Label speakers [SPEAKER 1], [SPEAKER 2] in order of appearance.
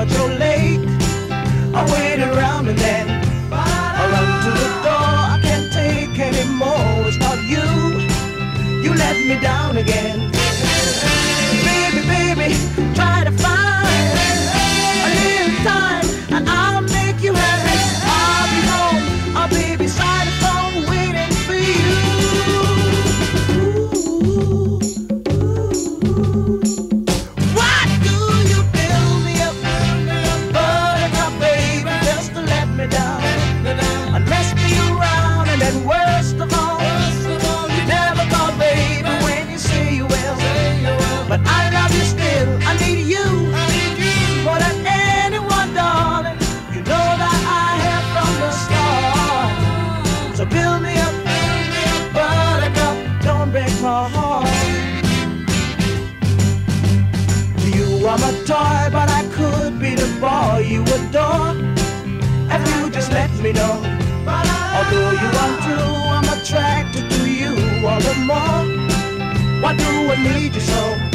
[SPEAKER 1] but you're late. I wait around and then I run to the door. I can't take anymore. It's not you. You let me down again. And worst of all, you never call, baby, when you say you will. But I love you still, I need you more than anyone, darling. You know that I have from the start. So build me up, buttercup, don't break my heart. You are my toy, but I could be the boy you adore. If you just let me know. Although you are true, I'm attracted to you all the more. Why do I need you so?